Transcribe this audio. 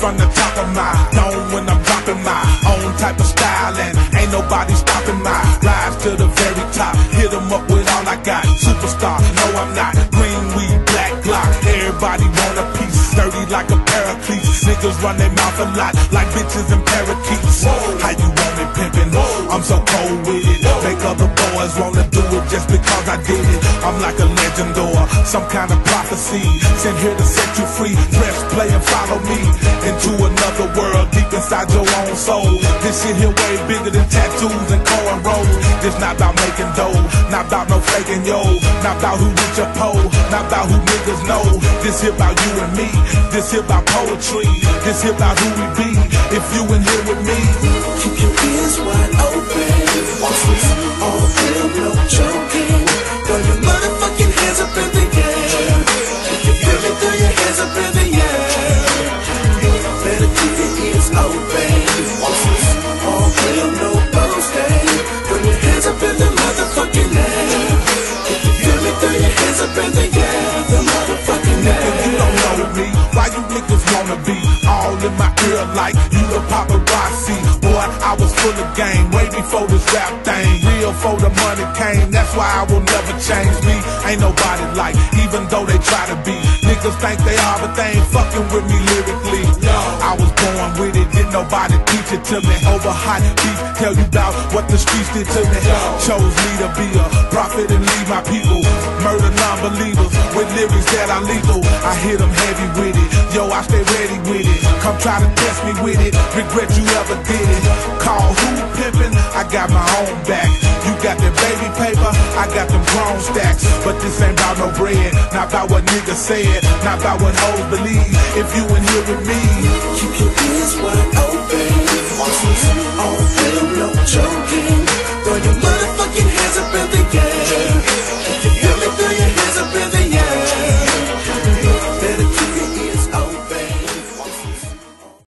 from the top of my dome when I'm dropping my own type of style and ain't nobody stopping my rise to the very top. Hit 'em up with all I got. Superstar, no I'm not. Green weed, black Glock. Everybody want a piece. Dirty like a cleats. Niggas run their mouth a lot like bitches and parakeets. How you want me pimpin'? I'm so cold with it. Make other boys wanna do it just because I did it. I'm like a legend or some kind of prophecy. Sent here to set you free. Press play and follow me into another world deep inside your own soul. This shit here way bigger than tattoos and cornrows. This not about making dough, not about no faking yo, not about who rich or poor, not about who niggas know. This here about you and me. This here about poetry. This here about who we be. If you in here with me, in my ear like you the paparazzi? Boy, I was full of game way before this rap thing. Real for the money came, why I will never change me. Ain't nobody like, even though they try to be. Niggas think they are, but they ain't fucking with me lyrically. No. I was born with it, didn't nobody teach it to me. Over hot beef, tell you about what the streets did to me. Chose me to be a prophet and lead my people. Murder non-believers with lyrics that are lethal. I hit them heavy with it. Yo, I stay ready with it. Come try to test me with it. Regret you ever did it. Call who pimpin'? I got my own back. I got them grown stacks. But this ain't about no bread, not about what niggas said, not about what hoes believe. If you in here with me,